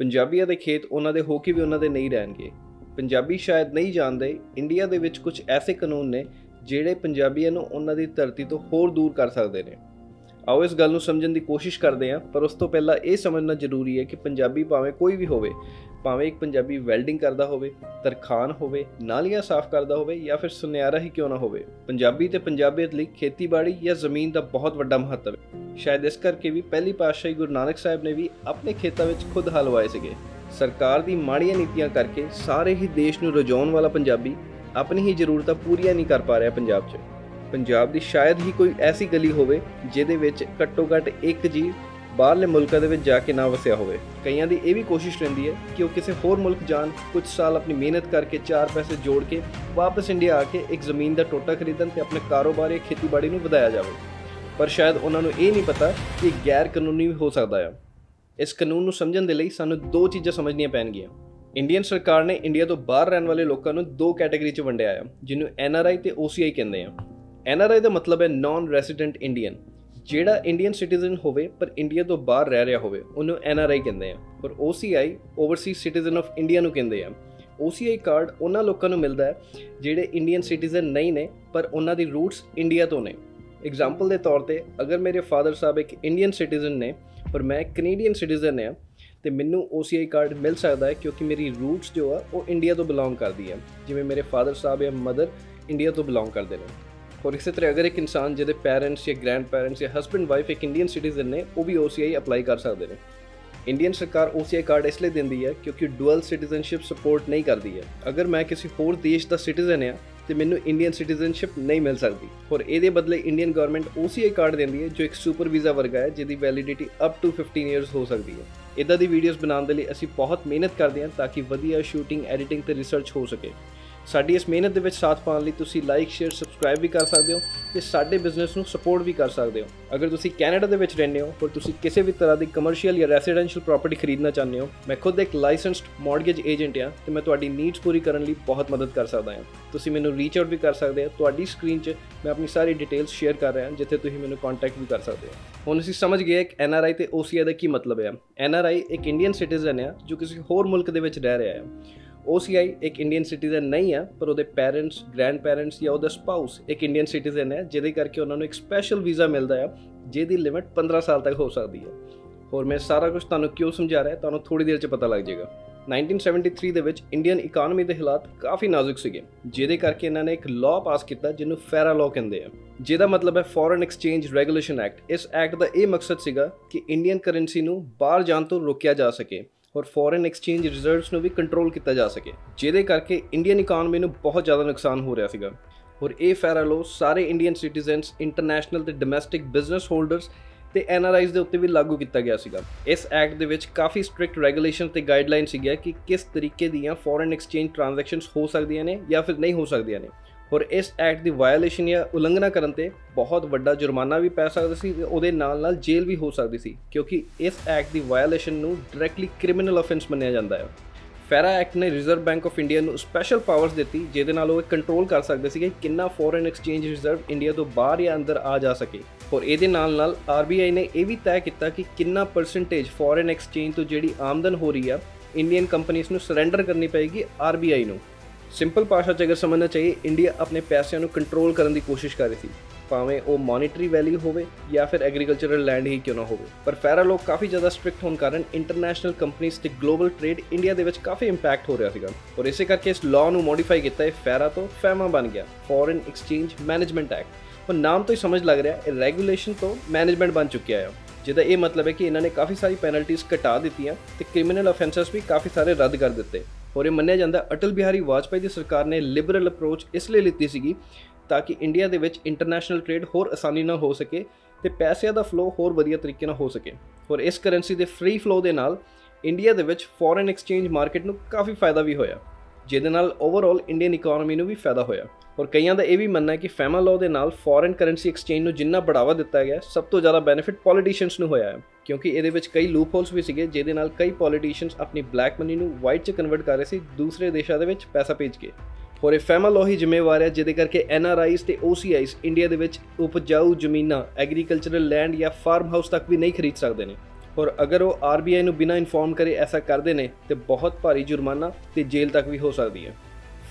ਪੰਜਾਬੀਆਂ ਦੇ ਖੇਤ ਉਹਨਾਂ ਦੇ ਹੋ ਕੇ ਵੀ ਉਹਨਾਂ ਦੇ ਨਹੀਂ ਰਹਿਣਗੇ। ਪੰਜਾਬੀ ਸ਼ਾਇਦ ਨਹੀਂ ਜਾਣਦੇ, ਇੰਡੀਆ ਦੇ ਵਿੱਚ ਕੁਝ ਐਸੇ ਕਾਨੂੰਨ ਨੇ ਜਿਹੜੇ ਪੰਜਾਬੀਆਂ ਨੂੰ ਉਹਨਾਂ ਦੀ ਧਰਤੀ ਤੋਂ ਹੋਰ ਦੂਰ ਕਰ ਸਕਦੇ ਨੇ। ਆਓ ਇਸ ਗੱਲ ਨੂੰ ਸਮਝਣ ਦੀ ਕੋਸ਼ਿਸ਼ ਕਰਦੇ ਹਾਂ, ਪਰ ਉਸ ਤੋਂ ਪਹਿਲਾਂ ਇਹ ਸਮਝਣਾ ਜ਼ਰੂਰੀ ਹੈ ਕਿ ਪੰਜਾਬੀ ਭਾਵੇਂ ਕੋਈ ਵੀ ਹੋਵੇ ਭਾਵੇਂ ਇੱਕ ਪੰਜਾਬੀ ਵੈਲਡਿੰਗ ਕਰਦਾ ਹੋਵੇ ਤਰਖਾਨ ਹੋਵੇ, ਨਾਲੀਆਂ ਸਾਫ਼ ਕਰਦਾ ਹੋਵੇ ਜਾਂ ਫਿਰ ਸੁਨਿਆਰਾ ਹੀ ਕਿਉਂ ਨਾ ਹੋਵੇ, ਪੰਜਾਬੀ ਤੇ ਪੰਜਾਬੀਅਤ ਲਈ ਖੇਤੀਬਾੜੀ ਜਾਂ ਜ਼ਮੀਨ ਦਾ ਬਹੁਤ ਵੱਡਾ ਮਹੱਤਵ ਹੈ। ਸ਼ਾਇਦ ਇਸ ਕਰਕੇ ਵੀ ਪਹਿਲੀ ਪਾਤਸ਼ਾਹੀ ਗੁਰੂ ਨਾਨਕ ਸਾਹਿਬ ਨੇ ਵੀ ਆਪਣੇ ਖੇਤਾਂ ਵਿੱਚ ਖੁਦ ਹਲ ਵਾਏ ਸੀਗੇ। ਸਰਕਾਰ ਦੀ ਮਾੜੀਆਂ ਨੀਤੀਆਂ ਕਰਕੇ ਸਾਰੇ ਹੀ ਦੇਸ਼ ਨੂੰ ਰਜਾਉਣ ਵਾਲਾ ਪੰਜਾਬੀ ਆਪਣੀ ਹੀ ਜ਼ਰੂਰਤਾਂ ਪੂਰੀਆਂ ਨਹੀਂ ਕਰ ਪਾ ਰਿਹਾ ਪੰਜਾਬ 'ਚ। ਪੰਜਾਬ ਦੀ ਸ਼ਾਇਦ ਹੀ ਕੋਈ ਐਸੀ ਗਲੀ ਹੋਵੇ ਜਿਹਦੇ ਵਿੱਚ ਘੱਟੋ ਘੱਟ ਇੱਕ ਜੀ ਬਾਹਰਲੇ ਮੁਲਕਾਂ ਦੇ ਵਿੱਚ ਜਾ ਕੇ ਨਾ ਵਸਿਆ ਹੋਵੇ। ਕਈਆਂ ਦੀ ਇਹ ਵੀ ਕੋਸ਼ਿਸ਼ ਰਹਿੰਦੀ ਹੈ ਕਿ ਉਹ ਕਿਸੇ ਹੋਰ ਮੁਲਕ ਜਾਣ, ਕੁਝ ਸਾਲ ਆਪਣੀ ਮਿਹਨਤ ਕਰਕੇ ਚਾਰ ਪੈਸੇ ਜੋੜ ਕੇ ਵਾਪਸ ਇੰਡੀਆ ਆ ਕੇ ਇੱਕ ਜ਼ਮੀਨ ਦਾ ਟੋਟਾ ਖਰੀਦਣ ਤੇ ਆਪਣੇ ਕਾਰੋਬਾਰ ਜਾਂ ਖੇਤੀਬਾੜੀ ਨੂੰ ਵਧਾਇਆ ਜਾਵੇ। ਪਰ ਸ਼ਾਇਦ ਉਹਨਾਂ ਨੂੰ ਇਹ ਨਹੀਂ ਪਤਾ ਕਿ ਗੈਰ ਕਾਨੂੰਨੀ ਵੀ ਹੋ ਸਕਦਾ ਹੈ ਇਸ ਕਾਨੂੰਨ ਨੂੰ ਸਮਝਣ ਦੇ ਲਈ ਸਾਨੂੰ ਦੋ ਚੀਜ਼ਾਂ ਸਮਝਣੀਆਂ ਪੈਣਗੀਆਂ। ਇੰਡੀਅਨ ਸਰਕਾਰ ਨੇ ਇੰਡੀਆ ਤੋਂ ਬਾਹਰ ਰਹਿਣ ਵਾਲੇ ਲੋਕਾਂ ਨੂੰ ਦੋ ਕੈਟਾਗਰੀ 'ਚ ਵੰਡਿਆ ਹੈ ਜਿਹਨੂੰ ਐਨਆਰਆਈ ਤੇ ਓਸੀਆਈ ਕਹਿੰਦੇ ਆ। ਐਨਆਰਆਈ ਦਾ ਮਤਲਬ ਹੈ ਨਾਨ ਰੈਜ਼ੀਡੈਂਟ ਇੰਡੀਅਨ ਜਿਹੜਾ ਇੰਡੀਅਨ ਸਿਟੀਜ਼ਨ ਹੋਵੇ, ਪਰ ਇੰਡੀਆ ਤੋਂ ਬਾਹਰ ਰਹਿ ਰਿਹਾ ਹੋਵੇ, ਉਹਨੂੰ ਐੱਨ ਆਰ ਆਈ ਕਹਿੰਦੇ ਆ। ਪਰ OCI overseas citizen of India ਨੂੰ ਕਹਿੰਦੇ ਆ। OCI ਕਾਰਡ ਉਹਨਾਂ ਲੋਕਾਂ ਨੂੰ ਮਿਲਦਾ ਹੈ, ਜਿਹੜੇ ਇੰਡੀਅਨ ਸਿਟੀਜ਼ਨ ਨਹੀਂ ਨੇ, ਪਰ ਉਹਨਾਂ ਦੀ ਰੂਟਸ ਇੰਡੀਆ ਤੋਂ ਨੇ। ਐਗਜ਼ਾਮਪਲ ਦੇ ਤੌਰ ਤੇ, ਅਗਰ ਮੇਰੇ ਫਾਦਰ ਸਾਹਿਬ ਇੱਕ ਇੰਡੀਅਨ ਸਿਟੀਜ਼ਨ ਨੇ, ਪਰ ਮੈਂ ਕੈਨੇਡੀਅਨ ਸਿਟੀਜ਼ਨ ਹਾਂ ਤੇ ਮੈਨੂੰ OCI ਕਾਰਡ ਮਿਲ ਸਕਦਾ ਹੈ, ਕਿਉਂਕਿ ਮੇਰੀ ਰੂਟਸ ਜੋ ਆ, ਉਹ ਇੰਡੀਆ ਤੋਂ ਬਿਲੋਂਗ ਕਰਦੀ ਹੈ ਜਿਵੇਂ ਮੇਰੇ ਫਾਦਰ ਸਾਹਿਬ ਜਾਂ ਮਦਰ ਇੰਡੀਆ ਤੋਂ ਬਿਲੋਂਗ ਕਰਦੇ ਨੇ। ਔਰ ਇਸੇ ਤਰ੍ਹਾਂ ਅਗਰ ਇੱਕ ਇਨਸਾਨ ਜਿਹਦੇ ਪੈਰੈਂਟਸ ਜਾਂ ਗ੍ਰੈਂਡ ਪੈਰੈਂਟਸ ਜਾਂ ਹਸਬੰਡ ਵਾਈਫ ਇੱਕ ਇੰਡੀਅਨ ਸਿਟੀਜ਼ਨ ਨੇ, ਉਹ ਵੀ OCI ਅਪਲਾਈ ਕਰ ਸਕਦੇ ਨੇ। ਇੰਡੀਅਨ ਸਰਕਾਰ OCI ਕਾਰਡ ਇਸ ਲਈ ਦਿੰਦੀ ਹੈ ਕਿਉਂਕਿ ਡੁਅਲ ਸਿਟੀਜ਼ਨਸ਼ਿਪ ਸਪੋਰਟ ਨਹੀਂ ਕਰਦੀ ਹੈ। ਅਗਰ ਮੈਂ ਕਿਸੇ ਹੋਰ ਦੇਸ਼ ਦਾ ਸਿਟੀਜ਼ਨ ਹਾਂ, ਤੇ ਮੈਨੂੰ ਇੰਡੀਅਨ ਸਿਟੀਜ਼ਨਸ਼ਿਪ ਨਹੀਂ ਮਿਲ ਸਕਦੀ। ਔਰ ਇਹਦੇ ਬਦਲੇ ਇੰਡੀਅਨ ਗਵਰਨਮੈਂਟ OCI ਕਾਰਡ ਦਿੰਦੀ ਹੈ, ਜੋ ਇੱਕ ਸੁਪਰ ਵੀਜ਼ਾ ਵਰਗਾ ਹੈ, ਜਿਹਦੀ ਵੈਲਿਡਿਟੀ ਅਪ ਟੂ 15 ਇਅਰਸ ਹੋ ਸਕਦੀ ਹੈ। ਇਦਾਂ ਦੀ ਵੀਡੀਓਜ਼ ਬਣਾਉਣ ਦੇ ਲਈ ਅਸੀਂ ਬਹੁਤ ਮਿਹਨਤ ਕਰਦੇ ਹਾਂ, ਤਾਂ ਕਿ ਵਧੀਆ ਸ਼ੂਟਿੰਗ ਐਡੀਟਿੰਗ ਤੇ ਰਿਸਰਚ ਹੋ ਸਕੇ। ਸਾਡੀ ਇਸ ਮਿਹਨਤ ਦੇ ਵਿੱਚ ਸਾਥ ਪਾਉਣ ਲਈ ਤੁਸੀਂ ਲਾਈਕ ਸ਼ੇਅਰ ਸਬਸਕ੍ਰਾਈਬ ਵੀ ਕਰ ਸਕਦੇ ਹੋ ਤੇ ਸਾਡੇ ਬਿਜ਼ਨਸ ਨੂੰ ਸਪੋਰਟ ਵੀ ਕਰ ਸਕਦੇ ਹੋ। ਅਗਰ ਤੁਸੀਂ ਕੈਨੇਡਾ ਦੇ ਵਿੱਚ ਰਹਿੰਦੇ ਹੋ ਪਰ ਤੁਸੀਂ ਕਿਸੇ ਵੀ ਤਰ੍ਹਾਂ ਦੀ ਕਮਰਸ਼ੀਅਲ ਜਾਂ ਰੈਜ਼ੀਡੈਂਸ਼ੀਅਲ ਪ੍ਰਾਪਰਟੀ ਖਰੀਦਣਾ ਚਾਹੁੰਦੇ ਹੋ, ਮੈਂ ਖੁਦ ਇੱਕ ਲਾਇਸੈਂਸਡ ਮਾਰਗੇਜ ਏਜੰਟ ਹਾਂ ਤੇ ਮੈਂ ਤੁਹਾਡੀ ਨੀਡਸ ਪੂਰੀ ਕਰਨ ਲਈ ਬਹੁਤ ਮਦਦ ਕਰ ਸਕਦਾ ਹਾਂ। ਤੁਸੀਂ ਮੈਨੂੰ ਰੀਚ ਆਊਟ ਵੀ ਕਰ ਸਕਦੇ ਹੋ, ਤੁਹਾਡੀ ਸਕਰੀਨ 'ਚ ਮੈਂ ਆਪਣੀ ਸਾਰੀ ਡਿਟੇਲਸ ਸ਼ੇਅਰ ਕਰ ਰਿਹਾ ਜਿੱਥੇ ਤੁਸੀਂ ਮੈਨੂੰ ਕੰਟੈਕਟ ਵੀ ਕਰ ਸਕਦੇ ਹੋ। ਹੁਣ ਅਸੀਂ ਸਮਝ ਗਏ ਕਿ ਐਨਆਰਆਈ ਤੇ ਓਸੀਆਈ ਦਾ ਕੀ ਮਤਲਬ ਹੈ। ਐਨਆਰਆਈ ਇੱਕ ਇੰਡੀਅਨ ਸਿਟੀਜ਼ਨ ਹੈ ਜੋ ਕਿਸੇ ਹੋਰ ਮੁਲਕ ਦੇ ਵਿੱਚ ਰਹਿ ਰਿਹਾ ਹੈ। OCI ਇੱਕ ਇੰਡੀਅਨ ਸਿਟੀਜ਼ਨ ਨਹੀਂ ਹੈ ਪਰ ਉਹਦੇ ਪੈਰੈਂਟਸ ਗ੍ਰੈਂਡ ਪੈਰੈਂਟਸ ਜਾਂ ਉਹਦਾ ਸਪਾਊਸ ਇੱਕ ਇੰਡੀਅਨ ਸਿਟੀਜ਼ਨ ਹੈ, ਜਿਹਦੇ ਕਰਕੇ ਉਹਨਾਂ ਨੂੰ ਇੱਕ ਸਪੈਸ਼ਲ ਵੀਜ਼ਾ ਮਿਲਦਾ ਹੈ ਜਿਹਦੀ ਲਿਮਿਟ 15 ਸਾਲ ਤੱਕ ਹੋ ਸਕਦੀ ਹੈ ਹੋਰ ਮੈਂ ਸਾਰਾ ਕੁਝ ਤੁਹਾਨੂੰ ਕਿਉਂ ਸਮਝਾ ਰਿਹਾ, ਤੁਹਾਨੂੰ ਥੋੜੀ ਦੇਰ 'ਚ ਪਤਾ ਲੱਗ ਜਾਏਗਾ। 1973 ਦੇ ਵਿੱਚ ਇੰਡੀਅਨ ਇਕਨੋਮੀ ਦੇ ਹਾਲਾਤ ਕਾਫੀ ਨਾਜ਼ੁਕ ਸੀਗੇ, ਜਿਹਦੇ ਕਰਕੇ ਇਹਨਾਂ ਨੇ ਇੱਕ ਲਾਅ ਪਾਸ ਕੀਤਾ, ਜਿਹਨੂੰ ਫੈਰਾ ਲਾਅ ਕਹਿੰਦੇ ਆ। ਜਿਹਦਾ ਮਤਲਬ ਹੈ ਫੋਰਨ ਐਕਸਚੇਂਜ ਰੈਗੂਲੇਸ਼ਨ ਐਕਟ ਇਸ ਐਕਟ ਦਾ ਇਹ ਮਕਸਦ ਸੀਗਾ ਕਿ ਇੰਡੀਅਨ ਕਰੰਸੀ ਨੂੰ ਬਾਹਰ ਜਾਣ ਤੋਂ ਰੋਕਿਆ ਜਾ ਸਕੇ। ਔਰ ਫੋਰਨ ਐਕਸਚੇਂਜ ਰਿਜ਼ਰਵਸ ਨੂੰ ਵੀ ਕੰਟਰੋਲ ਕੀਤਾ ਜਾ ਸਕੇ। ਜਿਹਦੇ ਕਰਕੇ ਇੰਡੀਅਨ ਇਕਨੋਮੀ ਨੂੰ ਬਹੁਤ ਜ਼ਿਆਦਾ ਨੁਕਸਾਨ ਹੋ ਰਿਹਾ ਸੀਗਾ। ਔਰ ਇਹ ਫੈਰਾ ਲਾਅ ਸਾਰੇ ਇੰਡੀਅਨ ਸਿਟੀਜ਼ਨਸ ਇੰਟਰਨੈਸ਼ਨਲ ਤੇ ਡੋਮੈਸਟਿਕ ਬਿਜ਼ਨਸ ਹੋਲਡਰਸ ਤੇ ਐਨਆਰਆਈਜ਼ ਦੇ ਉੱਤੇ ਵੀ ਲਾਗੂ ਕੀਤਾ ਗਿਆ ਸੀਗਾ। ਇਸ ਐਕਟ ਦੇ ਵਿੱਚ ਕਾਫੀ ਸਟ੍ਰਿਕਟ ਰੈਗੂਲੇਸ਼ਨ ਤੇ ਗਾਈਡਲਾਈਨ ਸੀਗੀਆਂ ਕਿ ਕਿਸ ਤਰੀਕੇ ਦੀਆਂ ਫੋਰਨ ਐਕਸਚੇਂਜ ਟ੍ਰਾਂਜੈਕਸ਼ਨਸ ਹੋ ਸਕਦੀਆਂ ਨੇ ਜਾਂ ਫਿਰ ਨਹੀਂ ਹੋ ਸਕਦੀਆਂ ਨੇ। ਔਰ ਇਸ ਐਕਟ ਦੀ ਵਾਇਓਲੇਸ਼ਨ ਜਾਂ ਉਲੰਘਣਾ ਕਰਨ ਤੇ ਬਹੁਤ ਵੱਡਾ ਜੁਰਮਾਨਾ ਵੀ ਪੈ ਸਕਦਾ ਸੀ ਉਹਦੇ ਨਾਲ ਨਾਲ ਜੇਲ੍ਹ ਵੀ ਹੋ ਸਕਦੀ ਸੀ, ਕਿਉਂਕਿ ਇਸ ਐਕਟ ਦੀ ਵਾਇਓਲੇਸ਼ਨ ਨੂੰ ਡਾਇਰੈਕਟਲੀ ਕ੍ਰਿਮੀਨਲ ਆਫੈਂਸ ਮੰਨਿਆ ਜਾਂਦਾ ਹੈ। ਫੈਰਾ ਐਕਟ ਨੇ ਰਿਜ਼ਰਵ ਬੈਂਕ ਆਫ ਇੰਡੀਆ ਨੂੰ ਸਪੈਸ਼ਲ ਪਾਵਰਸ ਦਿੱਤੀ, ਜਿਹਦੇ ਨਾਲ ਉਹ ਕੰਟਰੋਲ ਕਰ ਸਕਦੇ ਸੀ ਕਿ ਕਿੰਨਾ ਫੋਰਨ ਐਕਸਚੇਂਜ ਰਿਜ਼ਰਵ ਇੰਡੀਆ ਤੋਂ ਬਾਹਰ ਜਾਂ ਅੰਦਰ ਆ ਜਾ ਸਕੇ। ਔਰ ਇਹਦੇ ਨਾਲ ਨਾਲ ਆਰਬੀਆਈ ਨੇ ਇਹ ਵੀ ਤੈਅ ਕੀਤਾ ਕਿ ਕਿੰਨਾ ਪਰਸੈਂਟੇਜ ਫੋਰਨ ਐਕਸਚੇਂਜ ਤੋਂ ਜਿਹੜੀ ਆਮਦਨ ਹੋ ਰਹੀ ਆ ਇੰਡੀਅਨ ਕੰਪਨੀਆਂ ਨੂੰ ਸਰੈਂਡਰ ਕਰਨੀ ਪਏਗੀ ਆਰਬੀਆਈ ਨੂੰ। ਸਿੰਪਲ ਭਾਸ਼ਾ 'ਚ ਅਗਰ ਸਮਝਣਾ ਚਾਹੀਏ ਇੰਡੀਆ ਆਪਣੇ ਪੈਸਿਆਂ ਨੂੰ ਕੰਟਰੋਲ ਕਰਨ ਦੀ ਕੋਸ਼ਿਸ਼ ਕਰ ਰਹੀ ਸੀ। ਭਾਵੇਂ ਉਹ ਮੋਨਿਟਰੀ ਵੈਲਿਊ ਹੋਵੇ ਜਾਂ ਫਿਰ ਐਗਰੀਕਲਚਰਲ ਲੈਂਡ ਹੀ ਕਿਉਂ ਨਾ ਹੋਵੇ। ਪਰ ਫੈਰਾ ਲੋਕ ਕਾਫੀ ਜ਼ਿਆਦਾ ਸਟ੍ਰਿਕਟ ਹੋਣ ਕਾਰਨ ਇੰਟਰਨੈਸ਼ਨਲ ਕੰਪਨੀਆਂ ਤੇ ਗਲੋਬਲ ਟ੍ਰੇਡ ਇੰਡੀਆ ਦੇ ਵਿੱਚ ਕਾਫੀ ਇੰਪੈਕਟ ਹੋ ਰਿਹਾ ਸੀਗਾ। ਔਰ ਇਸੇ ਕਰਕੇ ਇਸ ਲਾਅ ਨੂੰ ਮੋਡੀਫਾਈ ਕੀਤਾ, ਇਹ ਫੈਰਾ ਤੋਂ ਫੈਮਾ ਬਣ ਗਿਆ ਫੋਰਨ ਐਕਸਚੇਂਜ ਮੈਨੇਜਮੈਂਟ ਐਕਟ ਉਹ ਨਾਮ ਤੋਂ ਹੀ ਸਮਝ ਲੱਗ ਰਿਹਾ, ਇਹ ਰੈਗੂਲੇਸ਼ਨ ਤੋਂ ਮੈਨੇਜਮੈਂਟ ਬਣ ਚੁੱਕਿਆ ਹੈ ਜਿਹਦਾ ਇਹ ਮਤਲਬ ਹੈ ਕਿ ਇਹਨਾਂ ਨੇ ਕਾਫੀ ਸਾਰੀ ਪੈਨਲਟੀਆਂ ਘਟਾ ਦਿੱਤੀਆਂ ਤੇ ਕ੍ਰਿਮੀਨਲ ਆਫੈਂਸਸ ਵੀ ਕਾਫੀ ਸਾਰੇ ਰੱਦ ਕਰ ਦਿੱਤੇ। ਔਰ ਇਹ ਮੰਨਿਆ ਜਾਂਦਾ ਅਟਲ ਬਿਹਾਰੀ ਵਾਜਪਾਈ ਦੀ ਸਰਕਾਰ ਨੇ ਲਿਬਰਲ ਅਪਰੋਚ ਇਸ ਲਈ ਲਿੱਤੀ ਸੀਗੀ ਤਾਂ ਕਿ ਇੰਡੀਆ ਦੇ ਵਿੱਚ ਇੰਟਰਨੈਸ਼ਨਲ ਟ੍ਰੇਡ ਹੋਰ ਆਸਾਨੀ ਨਾਲ ਹੋ ਸਕੇ ਤੇ ਪੈਸਿਆਂ ਦਾ ਫਲੋ ਹੋਰ ਵਧੀਆ ਤਰੀਕੇ ਨਾਲ ਹੋ ਸਕੇ। ਔਰ ਇਸ ਕਰੰਸੀ ਦੇ ਫ੍ਰੀ ਫਲੋ ਦੇ ਨਾਲ ਇੰਡੀਆ ਦੇ ਵਿੱਚ ਫੋਰਨ ਐਕਸਚੇਂਜ ਮਾਰਕੀਟ ਨੂੰ ਕਾਫੀ ਫਾਇਦਾ ਵੀ ਹੋਇਆ, ਜਿਹਦੇ ਨਾਲ ਓਵਰਆਲ ਇੰਡੀਅਨ ਇਕਨੋਮੀ ਨੂੰ ਵੀ ਫਾਇਦਾ ਹੋਇਆ। ਔਰ ਕਈਆਂ ਦਾ ਇਹ ਵੀ ਮੰਨਣਾ ਹੈ ਕਿ ਫੈਮਾ ਲਾਅ ਦੇ ਨਾਲ ਫੋਰਨ ਕਰੰਸੀ ਐਕਸਚੇਂਜ ਨੂੰ ਜਿੰਨਾ ਬੜਾਵਾ ਦਿੱਤਾ ਗਿਆ, ਸਭ ਤੋਂ ਜ਼ਿਆਦਾ ਬੈਨੀਫਿਟ ਪੋਲੀਟੀਸ਼ੀਅਨਸ ਨੂੰ ਹੋਇਆ ਹੈ। ਕਿਉਂਕਿ ਇਹਦੇ ਵਿੱਚ ਕਈ ਲੂਪ ਹੋਲਸ ਵੀ ਸੀਗੇ, ਜਿਹਦੇ ਨਾਲ ਕਈ ਪੋਲੀਟੀਸ਼ੀਅਨਸ ਆਪਣੀ ਬਲੈਕ ਮਨੀ ਨੂੰ ਵਾਈਟ 'ਚ ਕਨਵਰਟ ਕਰ ਰਹੇ ਸੀ, ਦੂਸਰੇ ਦੇਸ਼ਾਂ ਦੇ ਵਿੱਚ ਪੈਸਾ ਭੇਜ ਕੇ। ਹੋਰ ਇਹ ਫੈਮਾ ਲੋ ਹੀ ਜ਼ਿੰਮੇਵਾਰ ਹੈ, ਜਿਹਦੇ ਕਰਕੇ ਐਨ ਆਰ ਆਈਜ਼ ਤੇ ਓ ਸੀ ਆਈਜ਼ ਇੰਡੀਆ ਦੇ ਵਿੱਚ ਉਪਜਾਊ ਜ਼ਮੀਨਾਂ ਐਗਰੀਕਲਚਰਲ ਲੈਂਡ ਜਾਂ ਫਾਰਮ ਹਾਊਸ ਤੱਕ ਵੀ ਨਹੀਂ ਖਰੀਦ ਸਕਦੇ ਨੇ। ਔਰ ਅਗਰ ਉਹ ਆਰ ਬੀ ਆਈ ਨੂੰ ਬਿਨਾਂ ਇਨਫੋਰਮ ਕਰੇ ਐਸਾ ਕਰਦੇ ਨੇ, ਤੇ ਬਹੁਤ ਭਾਰੀ ਜੁਰਮਾਨਾ ਤੇ ਜੇਲ੍ਹ ਤੱਕ ਵੀ ਹੋ ਸਕਦੀ ਹੈ।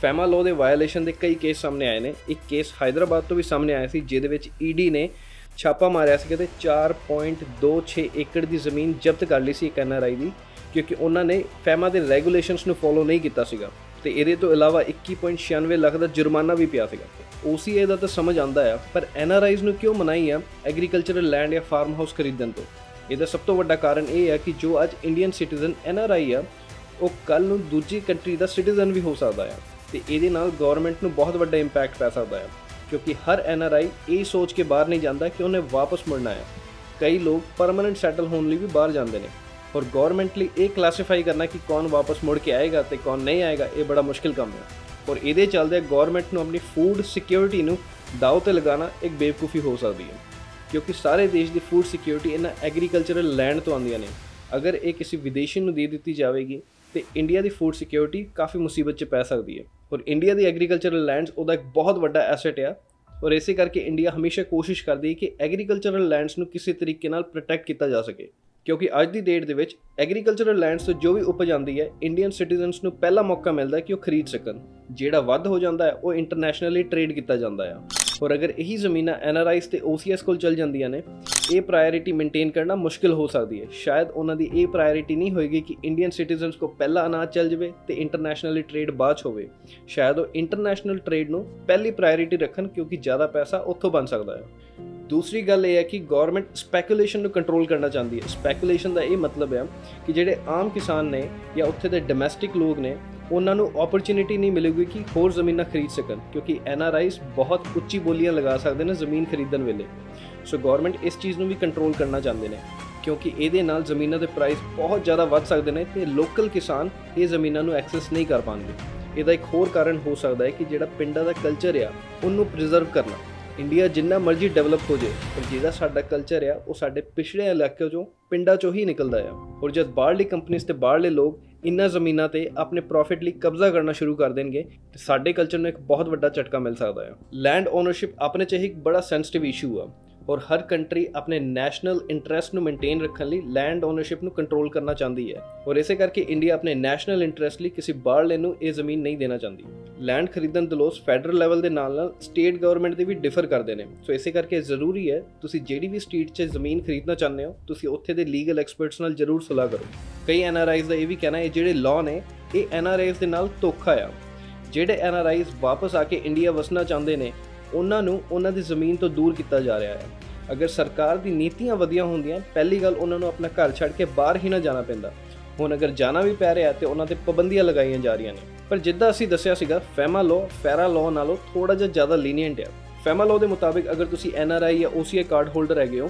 ਫੈਮਾ ਲੋ ਦੇ ਵਾਇਓਲੇਸ਼ਨ ਦੇ ਕਈ ਕੇਸ ਸਾਹਮਣੇ ਆਏ ਨੇ। ਇੱਕ ਕੇਸ ਹਾਈਦਰਾਬਾਦ ਤੋਂ ਵੀ ਸਾਹਮਣੇ ਆਇਆ ਸੀ, ਜਿਹਦੇ ਵਿੱਚ ਈਡੀ ਨੇ ਛਾਪਾ ਮਾਰਿਆ ਸੀ ਕਿ 4.26 ਏਕੜ ਦੀ ਜ਼ਮੀਨ ਜ਼ਬਤ ਕਰ ਲਈ ਸੀ ਇੱਕ ਐਨਆਰਆਈ ਦੀ, ਕਿਉਂਕਿ ਉਹਨਾਂ ਨੇ ਫੈਮਾ ਦੇ ਰੈਗੂਲੇਸ਼ਨਸ ਨੂੰ ਫੋਲੋ ਨਹੀਂ ਕੀਤਾ ਸੀਗਾ। ਤੇ ਇਹਦੇ ਤੋਂ ਇਲਾਵਾ 21.96 ਲੱਖ ਦਾ ਜੁਰਮਾਨਾ ਵੀ ਪਿਆ ਸੀਗਾ। OCA ਦਾ ਤਾਂ ਸਮਝ ਆਂਦਾ ਆ, ਪਰ ਐਨਆਰਆਈਜ਼ ਨੂੰ ਕਿਉਂ ਮਨਾਈ ਆ ਐਗਰੀਕਲਚਰਲ ਲੈਂਡ ਜਾਂ ਫਾਰਮ ਹਾਊਸ ਖਰੀਦਣ ਤੋਂ? ਇਹਦਾ ਸਭ ਤੋਂ ਵੱਡਾ ਕਾਰਨ ਇਹ ਹੈ ਕਿ ਜੋ ਅੱਜ ਇੰਡੀਅਨ ਸਿਟੀਜ਼ਨ ਐਨਆਰਆਈ ਆ, ਉਹ ਕੱਲ ਨੂੰ ਦੂਜੀ ਕੰਟਰੀ ਦਾ ਸਿਟੀਜ਼ਨ ਵੀ ਹੋ ਸਕਦਾ ਆ। ਤੇ ਇਹਦੇ ਨਾਲ ਗਵਰਨਮੈਂਟ ਨੂੰ ਬਹੁਤ ਵੱਡਾ ਇੰਪੈਕਟ ਪੈ ਸਕਦਾ ਆ। ਕਿਉਂਕਿ ਹਰ ਐਨਆਰਆਈ ਇਹ ਸੋਚ ਕੇ ਬਾਹਰ ਨਹੀਂ ਜਾਂਦਾ ਕਿ ਉਹਨੇ ਵਾਪਸ ਮੁੜਨਾ ਹੈ ਕਈ ਲੋਕ ਪਰਮਨੈਂਟ ਸੈਟਲ ਹੋਣ ਲਈ ਵੀ ਬਾਹਰ ਜਾਂਦੇ ਨੇ ਔਰ ਗਵਰਨਮੈਂਟ ਲਈ ਇਹ ਕਲਾਸੀਫਾਈ ਕਰਨਾ ਕਿ ਕੌਣ ਵਾਪਸ ਮੁੜ ਕੇ ਆਏਗਾ ਤੇ ਕੌਣ ਨਹੀਂ ਆਏਗਾ ਇਹ ਬੜਾ ਮੁਸ਼ਕਿਲ ਕੰਮ ਹੈ ਔਰ ਇਹਦੇ ਚੱਲਦੇ ਗਵਰਨਮੈਂਟ ਨੂੰ ਆਪਣੀ ਫੂਡ ਸਿਕਿਉਰਿਟੀ ਨੂੰ ਦਾਅ ਤੇ ਲਗਾਉਣਾ ਇੱਕ ਬੇਵਕੂਫੀ ਹੋ ਸਕਦੀ ਹੈ ਕਿਉਂਕਿ ਸਾਰੇ ਦੇਸ਼ ਦੀ ਫੂਡ ਸਿਕਿਉਰਿਟੀ ਇਹਨਾਂ ਐਗਰੀਕਲਚਰਲ ਲੈਂਡ ਤੋਂ ਆਉਂਦੀਆਂ ਨੇ ਅਗਰ ਇਹ ਕਿਸੇ ਵਿਦੇਸ਼ੀ ਨੂੰ ਦੇ ਦਿੱਤੀ ਜਾਵੇਗੀ ਤੇ ਇੰਡੀਆ ਦੀ ਫੂਡ ਸਿਕਿਉਰਿਟੀ ਕਾਫੀ ਮੁਸੀਬਤ 'ਚ ਪੈ ਸਕਦੀ ਹੈ। ਔਰ ਇੰਡੀਆ ਦੀ ਐਗਰੀਕਲਚਰਲ ਲੈਂਡਸ ਉਹਦਾ ਇੱਕ ਬਹੁਤ ਵੱਡਾ ਐਸੈਟ ਆ। ਔਰ ਇਸੇ ਕਰਕੇ ਇੰਡੀਆ ਹਮੇਸ਼ਾ ਕੋਸ਼ਿਸ਼ ਕਰਦੀ ਹੈ ਕਿ ਐਗਰੀਕਲਚਰਲ ਲੈਂਡਸ ਨੂੰ ਕਿਸੇ ਤਰੀਕੇ ਨਾਲ ਪ੍ਰੋਟੈਕਟ ਕੀਤਾ ਜਾ ਸਕੇ। ਕਿਉਂਕਿ ਅੱਜ ਦੀ ਡੇਟ ਦੇ ਵਿੱਚ ਐਗਰੀਕਲਚਰਲ ਲੈਂਡਸ ਤੋਂ ਜੋ ਵੀ ਉਪਜ ਆਉਂਦੀ ਹੈ ਇੰਡੀਅਨ ਸਿਟੀਜ਼ਨਸ ਨੂੰ ਪਹਿਲਾ ਮੌਕਾ ਮਿਲਦਾ ਹੈ ਕਿ ਉਹ ਖਰੀਦ ਸਕਣ। ਜਿਹੜਾ ਵੱਧ ਹੋ ਜਾਂਦਾ ਹੈ, ਉਹ ਇੰਟਰਨੈਸ਼ਨਲੀ ਟ੍ਰੇਡ ਕੀਤਾ ਜਾਂਦਾ ਹੈ। ਔਰ ਅਗਰ ਇਹੀ ਜ਼ਮੀਨਾਂ ਐਨਆਰਆਈਸ ਤੇ ਓਸੀਐਸ ਕੋਲ ਚਲ ਜਾਂਦੀਆਂ ਨੇ, ਇਹ ਪ੍ਰਾਇੋਰਟੀ ਮੇਨਟੇਨ ਕਰਨਾ ਮੁਸ਼ਕਿਲ ਹੋ ਸਕਦੀ ਹੈ। ਸ਼ਾਇਦ ਉਹਨਾਂ ਦੀ ਇਹ ਪ੍ਰਾਇੋਰਟੀ ਨਹੀਂ ਹੋਏਗੀ ਕਿ ਇੰਡੀਅਨ ਸਿਟੀਜ਼ਨਸ ਕੋ ਪਹਿਲਾ ਅਨਾਜ ਚੱਲ ਜਵੇ ਤੇ ਇੰਟਰਨੈਸ਼ਨਲੀ ਟ੍ਰੇਡ ਬਾਅਦ ਹੋਵੇ। ਸ਼ਾਇਦ ਉਹ ਇੰਟਰਨੈਸ਼ਨਲ ਟ੍ਰੇਡ ਨੂੰ ਪਹਿਲੀ ਪ੍ਰਾਇੋਰਟੀ ਰੱਖਣ ਕਿਉਂਕਿ ਜ਼ਿਆਦਾ ਪੈਸਾ ਉੱਥੋਂ ਬਣ ਸਕਦਾ ਹੈ। ਦੂਸਰੀ ਗੱਲ ਇਹ ਹੈ ਕਿ ਗਵਰਨਮੈਂਟ ਸਪੈਕੂਲੇਸ਼ਨ ਨੂੰ ਕੰਟਰੋਲ ਕਰਨਾ ਚਾਹੁੰਦੀ ਹੈ। ਸਪੈਕੂਲੇਸ਼ਨ ਦਾ ਇਹ ਮਤਲਬ ਹੈ ਕਿ ਜਿਹੜੇ ਆਮ ਕਿਸਾਨ ਨੇ ਜਾਂ ਉੱਥੇ ਦੇ ਡੋਮੈਸਟਿਕ ਲੋਕ ਨੇ, ਉਹਨਾਂ ਨੂੰ ਓਪਰਚ्युनिटी ਨਹੀਂ ਮਿਲੇਗੀ ਕਿ ਹੋਰ ਜ਼ਮੀਨਾਂ ਖਰੀਦ ਸਕਣ, ਕਿਉਂਕਿ ਐਨ ਆਰ ਆਈਸ ਬਹੁਤ ਉੱਚੀ ਬੋਲੀਆਂ ਲਗਾ ਸਕਦੇ ਨੇ ਜ਼ਮੀਨ ਖਰੀਦਣ ਵੇਲੇ। ਸੋ ਗਵਰਨਮੈਂਟ ਇਸ ਚੀਜ਼ ਨੂੰ ਵੀ ਕੰਟਰੋਲ ਕਰਨਾ ਚਾਹੁੰਦੇ ਨੇ, ਕਿਉਂਕਿ ਇਹਦੇ ਨਾਲ ਜ਼ਮੀਨਾਂ ਦੇ ਪ੍ਰਾਈਸ ਬਹੁਤ ਜ਼ਿਆਦਾ ਵੱਧ ਸਕਦੇ ਨੇ ਤੇ ਲੋਕਲ ਕਿਸਾਨ ਇਹ ਜ਼ਮੀਨਾਂ ਨੂੰ ਐਕਸੈਸ ਨਹੀਂ ਕਰ ਪਾਣਗੇ। ਇਹਦਾ ਇੱਕ ਹੋਰ ਕਾਰਨ ਹੋ ਸਕਦਾ ਹੈ ਕਿ ਜਿਹੜਾ ਪਿੰਡਾਂ ਦਾ ਕਲਚਰ ਆ, ਉਹਨੂੰ ਪ੍ਰੀਜ਼ਰਵ ਕਰਨਾ। ਇੰਡੀਆ ਜਿੰਨਾ ਮਰਜ਼ੀ ਡਿਵੈਲਪ ਹੋ ਜਾਏ ਪਰ ਜਿਹੜਾ ਸਾਡਾ ਕਲਚਰ ਆ, ਉਹ ਸਾਡੇ ਪਿਛੜੇ ਇਲਾਕੇ ਚੋਂ ਪਿੰਡਾਂ ਚੋਂ ਹੀ ਨਿਕਲਦਾ ਆ। ਔਰ ਜਦ ਬਾਹਰਲੀ ਕੰਪਨੀਆਂ ਤੇ ਬਾਹਰਲੇ ਲੋਕ ਇਨ੍ਹਾਂ ਜ਼ਮੀਨਾਂ ਤੇ ਆਪਣੇ ਪ੍ਰੋਫਿਟ ਲਈ ਕਬਜ਼ਾ ਕਰਨਾ ਸ਼ੁਰੂ ਕਰ ਦੇਣਗੇ, ਤੇ ਸਾਡੇ ਕਲਚਰ ਨੂੰ ਇੱਕ ਬਹੁਤ ਵੱਡਾ ਝਟਕਾ ਮਿਲ ਸਕਦਾ ਹੈ ਲੈਂਡ ਓਨਰਸ਼ਿਪ ਆਪਣੇ ਚ ਇੱਕ ਬੜਾ ਸੈਂਸਿਟਿਵ ਇਸ਼ੂ ਆ। ਔਰ ਹਰ ਕੰਟਰੀ ਆਪਣੇ ਨੈਸ਼ਨਲ ਇੰਟਰਸਟ ਨੂੰ ਮੇਨਟੇਨ ਰੱਖਣ ਲਈ ਲੈਂਡ ਓਨਰਸ਼ਿਪ ਨੂੰ ਕੰਟਰੋਲ ਕਰਨਾ ਚਾਹੁੰਦੀ ਹੈ। ਔਰ ਇਸੇ ਕਰਕੇ ਇੰਡੀਆ ਆਪਣੇ ਨੈਸ਼ਨਲ ਇੰਟਰਸਟ ਲਈ ਕਿਸੇ ਬਾਹਰਲੇ ਨੂੰ ਇਹ ਜ਼ਮੀਨ ਨਹੀਂ ਦੇਣਾ ਚਾਹੁੰਦੀ। ਲੈਂਡ ਖਰੀਦਣ ਦੇ ਲੋਸ ਫੈਡਰਲ ਲੈਵਲ ਦੇ ਨਾਲ ਨਾਲ ਸਟੇਟ ਗਵਰਨਮੈਂਟ ਦੇ ਵੀ ਡਿਫਰ ਕਰਦੇ ਨੇ। ਸੋ ਇਸੇ ਕਰਕੇ ਜ਼ਰੂਰੀ ਹੈ, ਤੁਸੀਂ ਜਿਹੜੀ ਵੀ ਸਟੇਟ 'ਚ ਜ਼ਮੀਨ ਖਰੀਦਣਾ ਚਾਹੁੰਦੇ ਹੋ, ਤੁਸੀਂ ਉੱਥੇ ਦੇ ਲੀਗਲ ਐਕਸਪਰਟਸ ਨਾਲ ਜ਼ਰੂਰ ਸਲਾਹ ਕਰੋ। ਕਈ ਐਨਆਰਆਈਜ਼ ਦਾ ਇਹ ਵੀ ਕਹਿਣਾ ਹੈ ਜਿਹੜੇ ਲਾਅ ਨੇ, ਇਹ ਐਨਆਰਆਈਜ਼ ਦੇ ਨਾਲ ਧੋਖਾ ਆ। ਜਿਹੜੇ ਐਨਆਰਆਈਜ਼ ਵਾਪਸ ਆ ਕੇ ਇੰਡੀਆ ਵਸਣਾ ਚਾਹੁੰਦੇ ਨੇ ਉਹਨਾਂ ਨੂੰ ਉਹਨਾਂ ਦੀ ਜ਼ਮੀਨ ਤੋਂ ਦੂਰ ਕੀਤਾ ਜਾ ਰਿਹਾ ਹੈ। ਅਗਰ ਸਰਕਾਰ ਦੀ ਨੀਤੀਆਂ ਵਧੀਆ ਹੁੰਦੀਆਂ, ਪਹਿਲੀ ਗੱਲ ਉਹਨਾਂ ਨੂੰ ਆਪਣਾ ਘਰ ਛੱਡ ਕੇ ਬਾਹਰ ਹੀ ਨਾ ਜਾਣਾ ਪੈਂਦਾ। ਹੁਣ ਅਗਰ ਜਾਣਾ ਵੀ ਪੈ ਰਿਹਾ ਤੇ ਉਹਨਾਂ ਤੇ ਪਾਬੰਦੀਆਂ ਲਗਾਈਆਂ ਜਾ ਰਹੀਆਂ ਨੇ। ਪਰ ਜਿੱਦਾਂ ਅਸੀਂ ਦੱਸਿਆ ਸੀਗਾ, ਫੈਮਾ ਲਾਅ, ਫੈਰਾ ਲਾਅ ਨਾਲੋਂ ਥੋੜਾ ਜਿਹਾ ਜ਼ਿਆਦਾ ਲੀਨੀਅੰਟ ਹੈ। ਫੈਮਾ ਲਾਅ ਦੇ ਮੁਤਾਬਿਕ ਅਗਰ ਤੁਸੀਂ ਐਨਆਰਆਈ ਜਾਂ ਓਸੀਆਈ ਕਾਰਡ ਹੋਲਡਰ ਹੈਗੇ ਹੋ,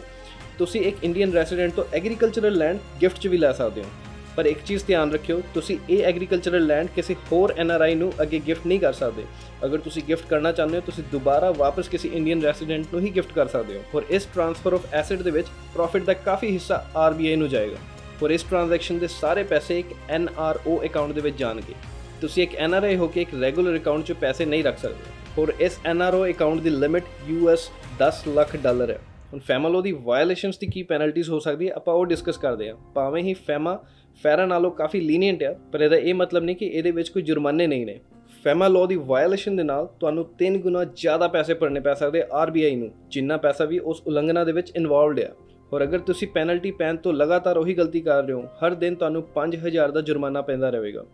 ਤੁਸੀਂ ਇੱਕ ਇੰਡੀਅਨ ਰੈਜ਼ੀਡੈਂਟ ਤੋਂ ਐਗਰੀਕਲਚਰਲ ਲੈਂਡ ਗਿਫਟ 'ਚ ਵੀ ਲੈ ਸਕਦੇ ਹੋ। ਪਰ ਇੱਕ ਚੀਜ਼ ਧਿਆਨ ਰੱਖਿਓ, ਤੁਸੀਂ ਇਹ ਐਗਰੀਕਲਚਰਲ ਲੈਂਡ ਕਿਸੇ ਹੋਰ ਐਨਆਰਆਈ ਨੂੰ ਅੱਗੇ ਗਿਫਟ ਨਹੀਂ ਕਰ ਸਕਦੇ। ਅਗਰ ਤੁਸੀਂ ਗਿਫਟ ਕਰਨਾ ਚਾਹੁੰਦੇ ਹੋ, ਤੁਸੀਂ ਦੁਬਾਰਾ ਵਾਪਸ ਕਿਸੇ ਇੰਡੀਅਨ ਰੈਜ਼ੀਡੈਂਟ ਨੂੰ ਹੀ ਗਿਫਟ ਕਰ ਸਕਦੇ ਹੋ। ਔਰ ਇਸ ਟ੍ਰਾਂਸਫਰ ਆਫ ਐਸੈਟ ਦੇ ਵਿੱਚ ਪ੍ਰੋਫਿਟ ਦਾ ਕਾਫੀ ਹਿੱਸਾ ਆਰਬੀਆਈ ਨੂੰ ਜਾਏਗਾ। ਔਰ ਇਸ ਟ੍ਰਾਂਜੈਕਸ਼ਨ ਦੇ ਸਾਰੇ ਪੈਸੇ ਇੱਕ ਐਨਆਰਓ ਅਕਾਊਂਟ ਦੇ ਵਿੱਚ ਜਾਣਗੇ। ਤੁਸੀਂ ਇੱਕ ਐਨਆਰਆਈ ਹੋ ਕੇ ਇੱਕ ਰੈਗੂਲਰ ਅਕਾਊਂਟ 'ਚ ਪੈਸੇ ਨਹੀਂ ਰੱਖ ਸਕਦੇ। ਔਰ ਇਸ ਐਨਆਰਓ ਅਕਾਊਂਟ ਦੀ ਲਿਮਿਟ ਯੂਐਸ 10 ਲੱਖ ਡਾਲਰ ਹੈ। ਹੁਣ ਫੈਮਾ ਦੀ ਵਾਇਓਲੇਸ਼ਨਸ ਦੀ ਕੀ ਪੈਨਲਟੀਜ਼ ਹੋ ਸਕਦੀ ਹੈ, ਆਪਾਂ ਉਹ ਡਿਸਕਸ ਕਰਦੇ ਹਾਂ। ਭਾਵੇਂ ਹੀ ਫੈਮਾ ਫੈਰਾ ਨਾਲੋਂ ਕਾਫੀ ਲੀਨੀਐਂਟ ਆ, ਪਰ ਇਹਦਾ ਇਹ ਮਤਲਬ ਨਹੀਂ ਕਿ ਇਹਦੇ ਵਿੱਚ ਕੋਈ ਜੁਰਮਾਨੇ ਨਹੀਂ ਨੇ। ਫੈਮਾ ਲਾਅ ਦੀ ਵਾਇਓਲੇਸ਼ਨ ਦੇ ਨਾਲ ਤੁਹਾਨੂੰ 3 ਗੁਣਾ ਜ਼ਿਆਦਾ ਪੈਸੇ ਭਰਨੇ ਪੈ ਸਕਦੇ ਆਰਬੀਆਈ ਨੂੰ, ਜਿੰਨਾ ਪੈਸਾ ਵੀ ਉਸ ਉਲੰਘਣਾ ਦੇ ਵਿੱਚ ਇਨਵੋਲਵਡ ਆ। ਔਰ ਅਗਰ ਤੁਸੀਂ ਪੈਨਲਟੀ ਪੈਨ ਤੋਂ ਲਗਾਤਾਰ ਉਹੀ ਗਲਤੀ ਕਰ ਰਹੇ ਹੋ, ਹਰ ਦਿਨ ਤੁਹਾਨੂੰ 5000 ਦਾ ਜੁਰਮਾਨਾ ਪੈਂਦਾ ਰਹੇਗਾ।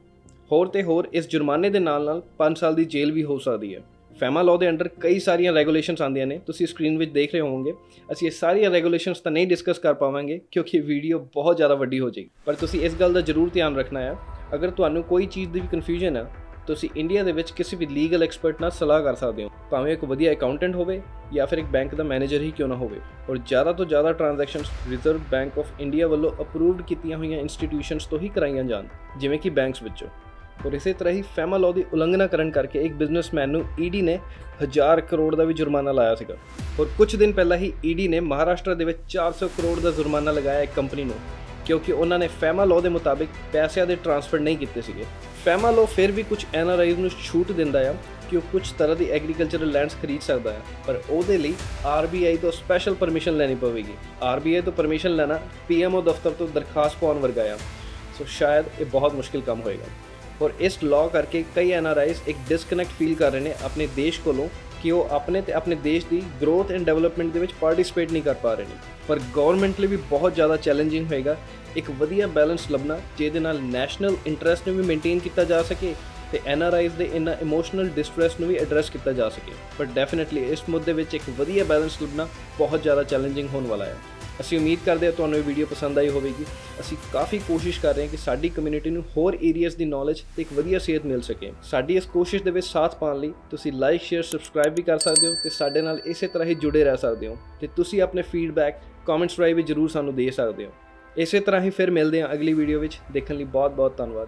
ਹੋਰ ਤੇ ਹੋਰ ਇਸ ਜੁਰਮਾਨੇ ਦੇ ਨਾਲ ਨਾਲ 5 ਸਾਲ ਦੀ ਜੇਲ੍ਹ ਵੀ ਹੋ ਸਕਦੀ ਹੈ। ਫੈਮਾ ਲਾਅ ਦੇ ਅੰਡਰ ਕਈ ਸਾਰੀਆਂ ਰੈਗੂਲੇਸ਼ਨਸ ਆਉਂਦੀਆਂ ਨੇ, ਤੁਸੀਂ ਸਕਰੀਨ ਵਿੱਚ ਦੇਖ ਰਹੇ ਹੋਵੋਗੇ। ਅਸੀਂ ਇਹ ਸਾਰੀਆਂ ਰੈਗੂਲੇਸ਼ਨਸ ਤਾਂ ਨਹੀਂ ਡਿਸਕਸ ਕਰ ਪਾਵਾਂਗੇ, ਕਿਉਂਕਿ ਇਹ ਵੀਡੀਓ ਬਹੁਤ ਜ਼ਿਆਦਾ ਵੱਡੀ ਹੋ ਜਾਏਗੀ। ਪਰ ਤੁਸੀਂ ਇਸ ਗੱਲ ਦਾ ਜ਼ਰੂਰ ਧਿਆਨ ਰੱਖਣਾ ਹੈ, ਅਗਰ ਤੁਹਾਨੂੰ ਕੋਈ ਚੀਜ਼ ਦੀ ਵੀ ਕਨਫਿਊਜ਼ਨ ਹੈ, ਤੁਸੀਂ ਇੰਡੀਆ ਦੇ ਵਿੱਚ ਕਿਸੇ ਵੀ ਲੀਗਲ ਐਕਸਪਰਟ ਨਾਲ ਸਲਾਹ ਕਰ ਸਕਦੇ ਹੋ। ਭਾਵੇਂ ਇੱਕ ਵਧੀਆ ਅਕਾਊਂਟੈਂਟ ਹੋਵੇ, ਜਾਂ ਫਿਰ ਇੱਕ ਬੈਂਕ ਦਾ ਮੈਨੇਜਰ ਹੀ ਕਿਉਂ ਨਾ ਹੋਵੇ। ਔਰ ਜ਼ਿਆਦਾ ਤੋਂ ਜ਼ਿਆਦਾ transactions Reserve Bank of India ਵੱਲੋਂ ਅਪਰੂਵਡ ਕੀਤੀਆਂ ਹੋਈਆਂ ਇੰਸਟੀਟਿਊਸ਼ਨਸ ਤੋਂ ਹੀ ਕਰਾਈਆਂ ਜਾਣ, ਜਿਵੇਂ ਕਿ ਬੈਂਕਸ ਵਿੱਚੋਂ। ਔਰ ਇਸੇ ਤਰ੍ਹਾਂ ਹੀ ਫੈਮਾ ਲਾਅ ਦੀ ਉਲੰਘਣਾ ਕਰਨ ਕਰਕੇ ਇੱਕ ਬਿਜ਼ਨਸਮੈਨ ਨੂੰ ਈਡੀ ਨੇ 1000 ਕਰੋੜ ਦਾ ਵੀ ਜੁਰਮਾਨਾ ਲਾਇਆ ਸੀਗਾ। ਔਰ ਕੁਝ ਦਿਨ ਪਹਿਲਾਂ ਹੀ ਈਡੀ ਨੇ ਮਹਾਰਾਸ਼ਟਰ ਦੇ ਵਿੱਚ 400 ਕਰੋੜ ਦਾ ਜੁਰਮਾਨਾ ਲਗਾਇਆ ਇੱਕ ਕੰਪਨੀ ਨੂੰ, ਕਿਉਂਕਿ ਉਹਨਾਂ ਨੇ ਫੈਮਾ ਲਾਅ ਦੇ ਮੁਤਾਬਿਕ ਪੈਸਿਆਂ ਦੇ ਟ੍ਰਾਂਸਫਰ ਨਹੀਂ ਕੀਤੇ ਸੀਗੇ। ਫੈਮਾ ਲਾਅ ਫਿਰ ਵੀ ਕੁਝ ਐਨਆਰਆਈਜ਼ ਨੂੰ ਛੂਟ ਦਿੰਦਾ ਆ ਕਿ ਉਹ ਕੁਝ ਤਰ੍ਹਾਂ ਦੀ ਐਗਰੀਕਲਚਰਲ ਲੈਂਡਸ ਖਰੀਦ ਸਕਦਾ ਹੈ ਪਰ ਉਹਦੇ ਲਈ ਆਰਬੀਆਈ ਤੋਂ ਸਪੈਸ਼ਲ ਪਰਮਿਸ਼ਨ ਲੈਣੀ ਪਵੇਗੀ। ਆਰਬੀਆਈ ਤੋਂ ਪਰਮਿਸ਼ਨ ਲੈਣਾ ਪੀਐਮਓ ਦਫ਼ਤਰ ਤੋਂ ਦਰਖਾਸਤ ਪਾਉਣ ਵਰਗਾ ਆ। ਸੋ ਸ਼ਾਇਦ ਇਹ ਬਹੁਤ ਮੁਸ਼ਕਿਲ ਕੰਮ ਹੋਏਗਾ। ਔਰ ਇਸ ਲਾਅ ਕਰਕੇ ਕਈ ਐਨਆਰਆਈਜ਼ ਇੱਕ ਡਿਸਕਨੈਕਟ ਫੀਲ ਕਰ ਰਹੇ ਨੇ ਆਪਣੇ ਦੇਸ਼ ਕੋਲੋਂ ਕਿ ਉਹ ਆਪਣੇ ਤੇ ਆਪਣੇ ਦੇਸ਼ ਦੀ ਗਰੋਥ ਐਂਡ ਡਿਵੈਲਪਮੈਂਟ ਦੇ ਵਿੱਚ ਪਾਰਟਿਸਿਪੇਟ ਨਹੀਂ ਕਰ ਪਾ ਰਹੇ ਨੇ। ਪਰ ਗਵਰਨਮੈਂਟ ਲਈ ਵੀ ਬਹੁਤ ਜ਼ਿਆਦਾ ਚੈਲੰਜਿੰਗ ਹੋਏਗਾ, ਇੱਕ ਵਧੀਆ ਬੈਲੈਂਸ ਲੱਭਣਾ, ਜਿਹਦੇ ਨਾਲ ਨੈਸ਼ਨਲ ਇੰਟਰਸਟ ਨੂੰ ਵੀ ਮੇਨਟੇਨ ਕੀਤਾ ਜਾ ਸਕੇ ਤੇ ਐਨਆਰਆਈਜ਼ ਦੇ ਇਨ ਇਮੋਸ਼ਨਲ ਡਿਸਟ੍ਰੈਸ ਨੂੰ ਵੀ ਐਡਰੈਸ ਕੀਤਾ ਜਾ ਸਕੇ। ਪਰ ਡੈਫੀਨਿਟਲੀ ਇਸ ਮੁੱਦੇ ਵਿੱਚ ਇੱਕ ਵਧੀਆ ਬੈਲੈਂਸ ਲੱਭਣਾ ਬਹੁਤ ਜ਼ਿਆਦਾ ਚੈਲੰਜਿੰਗ ਹੋਣ ਵਾਲਾ ਹੈ। ਅਸੀਂ ਉਮੀਦ ਕਰਦੇ ਹਾਂ ਤੁਹਾਨੂੰ ਇਹ ਵੀਡੀਓ ਪਸੰਦ ਆਈ ਹੋਵੇਗੀ। ਅਸੀਂ ਕਾਫੀ ਕੋਸ਼ਿਸ਼ ਕਰ ਰਹੇ ਹਾਂ ਕਿ ਸਾਡੀ ਕਮਿਊਨਿਟੀ ਨੂੰ ਹੋਰ ਏਰੀਆਜ਼ ਦੀ ਨੌਲੇਜ ਤੇ ਇੱਕ ਵਧੀਆ ਸੇਧ ਮਿਲ ਸਕੇ। ਸਾਡੀ ਇਸ ਕੋਸ਼ਿਸ਼ ਦੇ ਵਿੱਚ ਸਾਥ ਪਾਉਣ ਲਈ ਤੁਸੀਂ ਲਾਈਕ ਸ਼ੇਅਰ ਸਬਸਕ੍ਰਾਈਬ ਵੀ ਕਰ ਸਕਦੇ ਹੋ ਤੇ ਸਾਡੇ ਨਾਲ ਇਸੇ ਤਰ੍ਹਾਂ ਹੀ ਜੁੜੇ ਰਹਿ ਸਕਦੇ ਹੋ। ਤੇ ਤੁਸੀਂ ਆਪਣੇ ਫੀਡਬੈਕ ਕਮੈਂਟਸ ਰਾਹੀਂ ਵੀ ਜਰੂਰ ਸਾਨੂੰ ਦੇ ਸਕਦੇ ਹੋ। ਇਸੇ ਤਰ੍ਹਾਂ ਹੀ ਫਿਰ ਮਿਲਦੇ ਹਾਂ ਅਗਲੀ ਵੀਡੀਓ ਵਿੱਚ। ਦੇਖਣ ਲਈ ਬਹੁਤ ਬਹੁਤ ਧੰਨਵਾਦ।